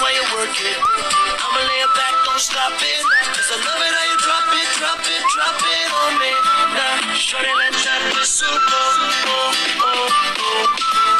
While you work it. I'ma lay it back, don't stop it. Cause I love it how you drop it, drop it, drop it on me. Now, shorty, let that whistle go. Oh, oh, oh.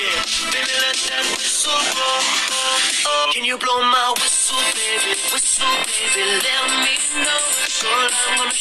Yeah, baby, let that whistle go. Oh, oh. Can you blow my whistle, baby? Whistle, baby, let me know. Girl, I'm gonna